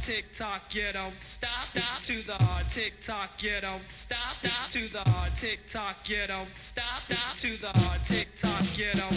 tick tock, you don't stop. Stop to the hard tick tock, you don't stop. Stop to the hard tick tock, you don't stop. Stop to the hard tick tock, you don't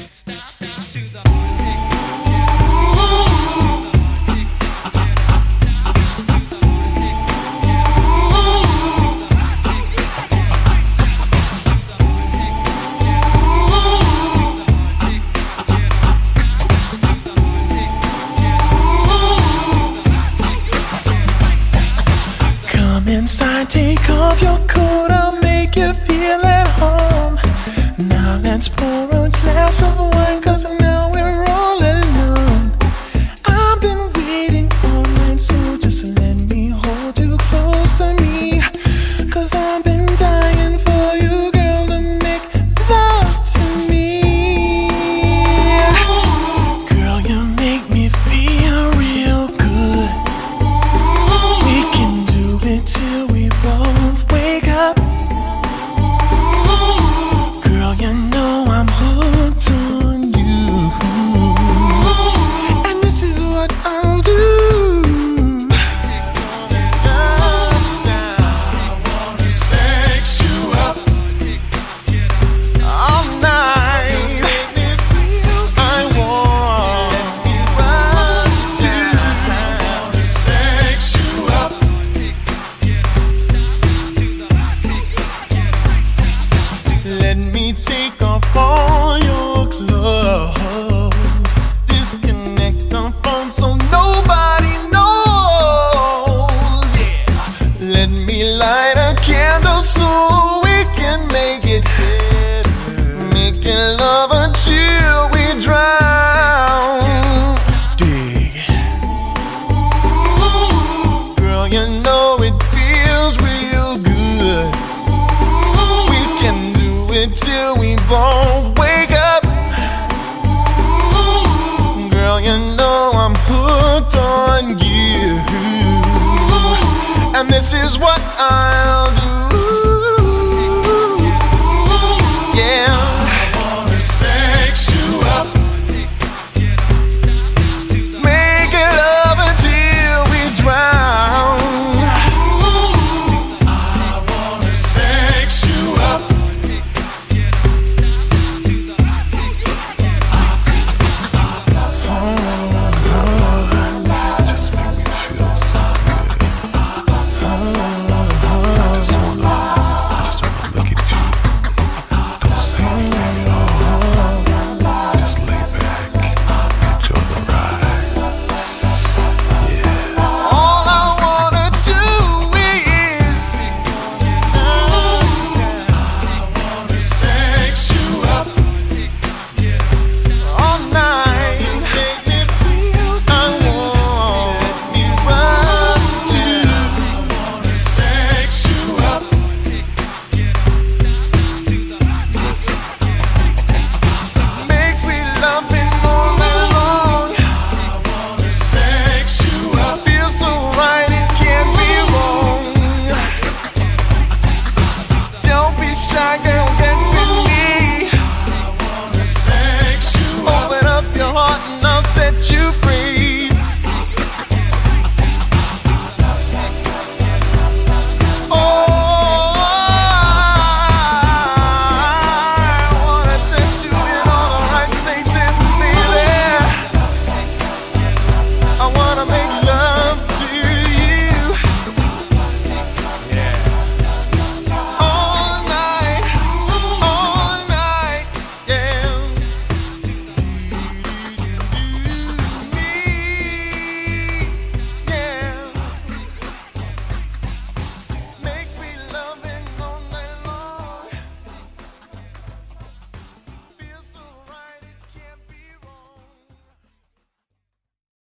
inside, take off your coat, I'll make you feel at home. Now let's pour a glass of wine, till we both wake up. Girl, you know I'm hooked on you. And this is what do.